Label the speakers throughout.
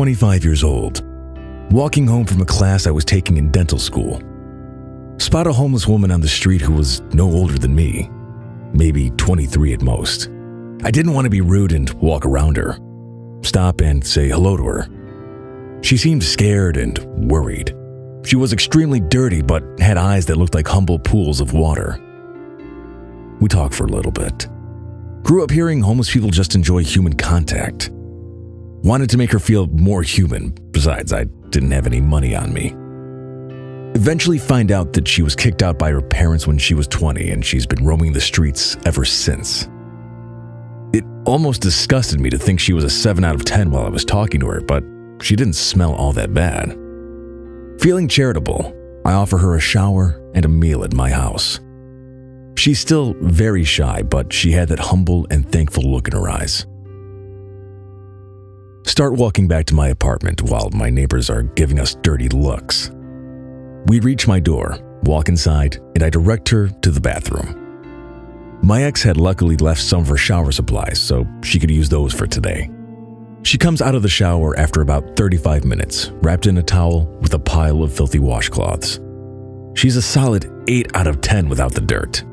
Speaker 1: 25 years old, walking home from a class I was taking in dental school. Spot a homeless woman on the street who was no older than me, maybe 23 at most. I didn't want to be rude and walk around her, stop and say hello to her. She seemed scared and worried. She was extremely dirty but had eyes that looked like humble pools of water. We talked for a little bit. Grew up hearing homeless people just enjoy human contact. Wanted to make her feel more human, besides, I didn't have any money on me. Eventually, find out that she was kicked out by her parents when she was 20 and she's been roaming the streets ever since. It almost disgusted me to think she was a 7 out of 10 while I was talking to her, but she didn't smell all that bad. Feeling charitable, I offer her a shower and a meal at my house. She's still very shy, but she had that humble and thankful look in her eyes. Start walking back to my apartment while my neighbors are giving us dirty looks. We reach my door, walk inside, and I direct her to the bathroom. My ex had luckily left some of her shower supplies, so she could use those for today. She comes out of the shower after about 35 minutes, wrapped in a towel with a pile of filthy washcloths. She's a solid 8 out of 10 without the dirt.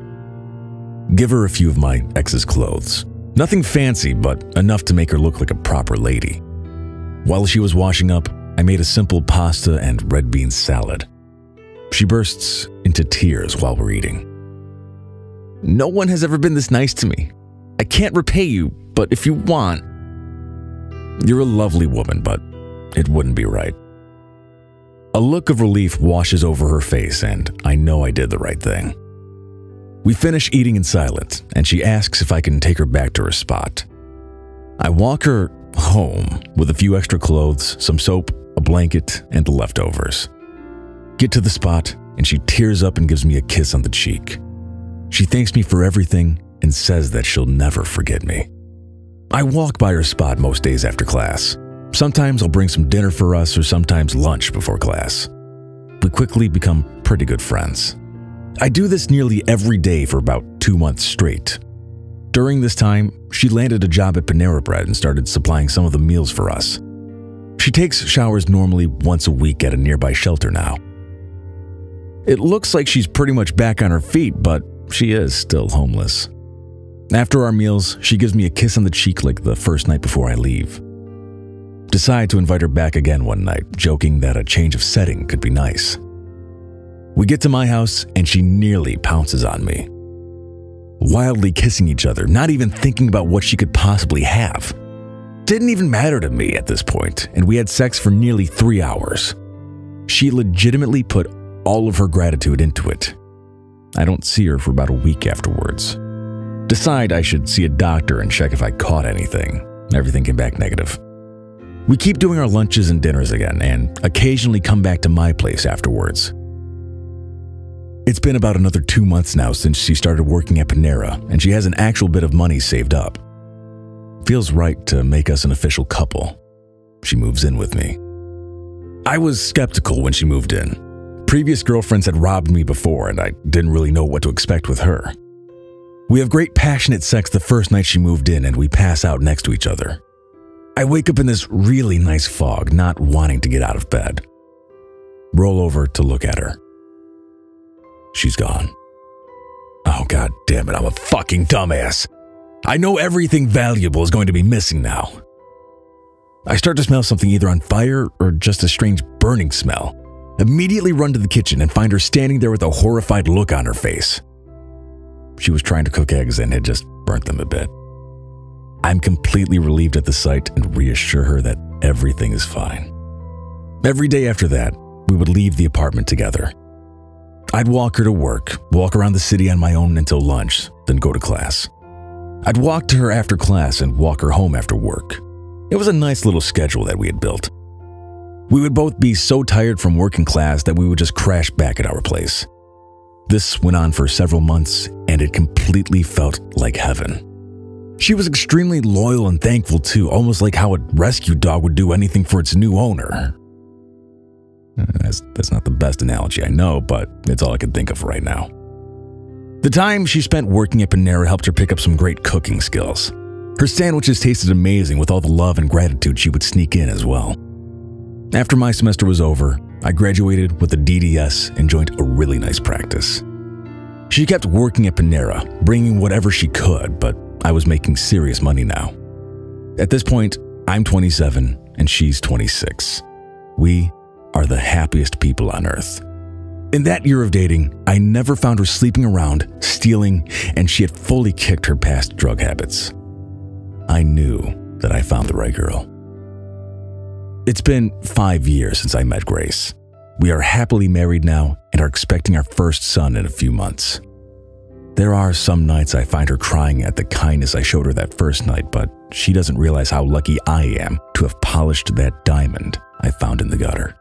Speaker 1: Give her a few of my ex's clothes. Nothing fancy, but enough to make her look like a proper lady. While she was washing up, I made a simple pasta and red bean salad. She bursts into tears while we're eating. No one has ever been this nice to me. I can't repay you, but if you want. You're a lovely woman, but it wouldn't be right. A look of relief washes over her face, and I know I did the right thing. We finish eating in silence, and she asks if I can take her back to her spot. I walk her home with a few extra clothes, some soap, a blanket, and the leftovers. Get to the spot, and she tears up and gives me a kiss on the cheek. She thanks me for everything and says that she'll never forget me. I walk by her spot most days after class. Sometimes I'll bring some dinner for us or sometimes lunch before class. We quickly become pretty good friends. I do this nearly every day for about two months straight. During this time, she landed a job at Panera Bread and started supplying some of the meals for us. She takes showers normally once a week at a nearby shelter now. It looks like she's pretty much back on her feet, but she is still homeless. After our meals, she gives me a kiss on the cheek like the first night before I leave. Decide to invite her back again one night, joking that a change of setting could be nice. We get to my house and she nearly pounces on me. Wildly kissing each other, not even thinking about what she could possibly have. Didn't even matter to me at this point, and we had sex for nearly three hours. She legitimately put all of her gratitude into it. I don't see her for about a week afterwards. Decide I should see a doctor and check if I caught anything. Everything came back negative. We keep doing our lunches and dinners again and occasionally come back to my place afterwards. It's been about another two months now since she started working at Panera, and she has an actual bit of money saved up. Feels right to make us an official couple. She moves in with me. I was skeptical when she moved in. Previous girlfriends had robbed me before, and I didn't really know what to expect with her. We have great passionate sex the first night she moved in, and we pass out next to each other. I wake up in this really nice fog, not wanting to get out of bed. Roll over to look at her. She's gone. Oh, god damn it, I'm a fucking dumbass. I know everything valuable is going to be missing now. I start to smell something either on fire or just a strange burning smell. Immediately run to the kitchen and find her standing there with a horrified look on her face. She was trying to cook eggs and had just burnt them a bit. I'm completely relieved at the sight and reassure her that everything is fine. Every day after that, we would leave the apartment together. I'd walk her to work, walk around the city on my own until lunch, then go to class. I'd walk to her after class and walk her home after work. It was a nice little schedule that we had built. We would both be so tired from working class that we would just crash back at our place. This went on for several months, and it completely felt like heaven. She was extremely loyal and thankful too, almost like how a rescue dog would do anything for its new owner. That's, that's not the best analogy I know, but it's all I can think of right now. The time she spent working at Panera helped her pick up some great cooking skills. Her sandwiches tasted amazing with all the love and gratitude she would sneak in as well. After my semester was over, I graduated with a DDS and joined a really nice practice. She kept working at Panera, bringing whatever she could, but I was making serious money now. At this point, I'm 27 and she's 26. We are the happiest people on earth. In that year of dating, I never found her sleeping around, stealing, and she had fully kicked her past drug habits. I knew that I found the right girl. It's been five years since I met Grace. We are happily married now and are expecting our first son in a few months. There are some nights I find her crying at the kindness I showed her that first night, but she doesn't realize how lucky I am to have polished that diamond I found in the gutter.